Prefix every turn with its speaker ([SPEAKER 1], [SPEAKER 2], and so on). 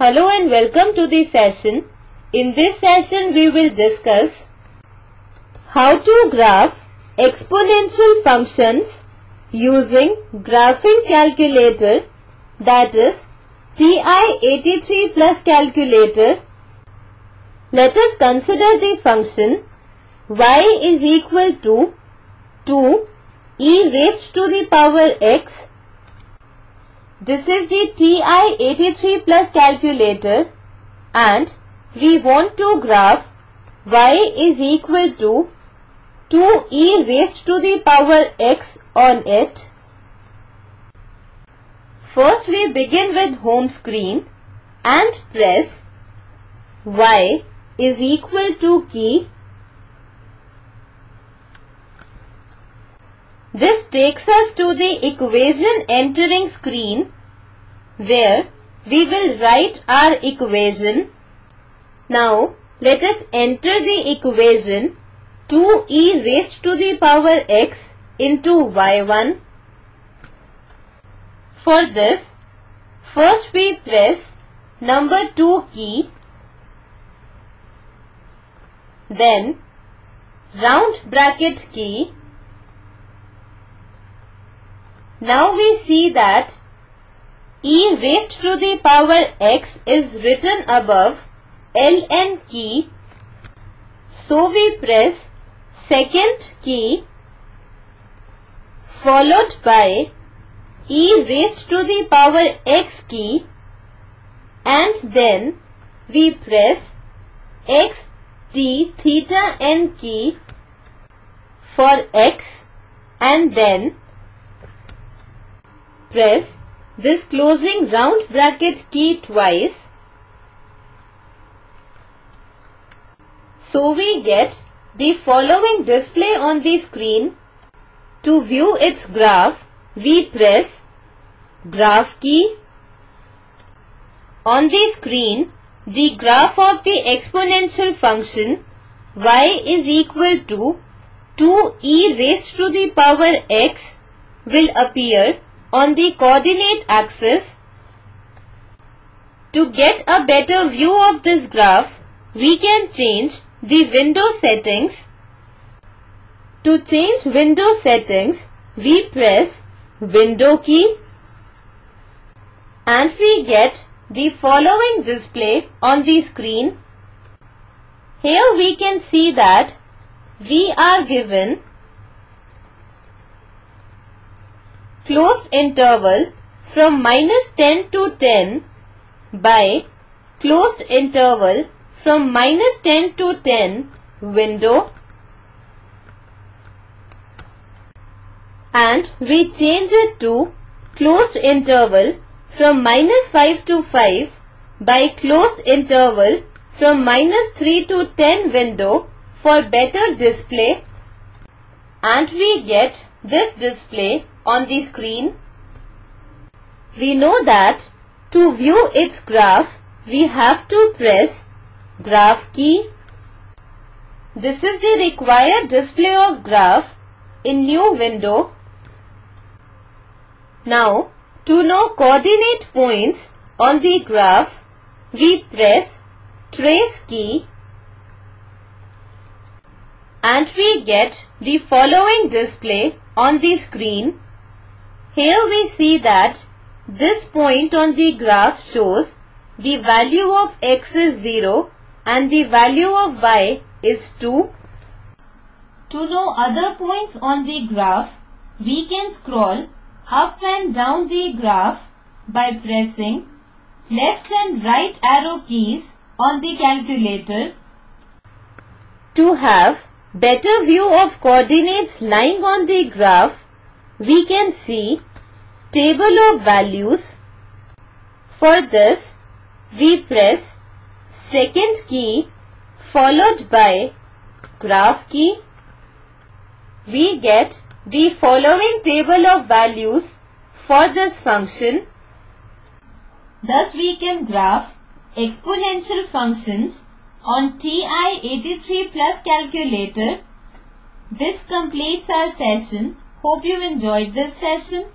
[SPEAKER 1] Hello and welcome to the session. In this session we will discuss how to graph exponential functions using graphing calculator that is TI-83 plus calculator. Let us consider the function y is equal to 2 e raised to the power x. This is the TI-83 plus calculator and we want to graph y is equal to 2e raised to the power x on it. First we begin with home screen and press y is equal to key. This takes us to the equation entering screen where we will write our equation. Now let us enter the equation 2e raised to the power x into y1. For this, first we press number 2 key, then round bracket key. Now we see that e raised to the power x is written above ln key. So we press second key followed by e raised to the power x key and then we press x t theta n key for x and then press this closing round bracket key twice. So we get the following display on the screen. To view its graph, we press Graph key. On the screen, the graph of the exponential function y is equal to 2e raised to the power x will appear on the coordinate axis. To get a better view of this graph, we can change the window settings. To change window settings, we press window key and we get the following display on the screen. Here we can see that we are given closed interval from minus 10 to 10 by closed interval from minus 10 to 10 window. And we change it to closed interval from minus 5 to 5 by closed interval from minus 3 to 10 window for better display. And we get this display on the screen. We know that to view its graph we have to press graph key. This is the required display of graph in new window. Now, to know coordinate points on the graph, we press trace key and we get the following display on the screen. Here we see that this point on the graph shows the value of x is 0 and the value of y is 2. To know other points on the graph, we can scroll up and down the graph by pressing left and right arrow keys on the calculator. To have better view of coordinates lying on the graph, we can see table of values. For this, we press second key followed by graph key, we get the following table of values for this function. Thus we can graph exponential functions on TI-83 plus calculator. This completes our session. Hope you enjoyed this session.